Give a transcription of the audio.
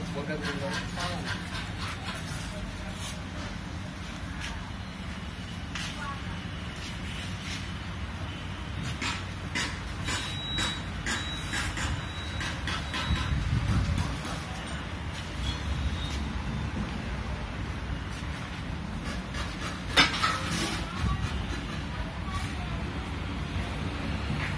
experience? What goes into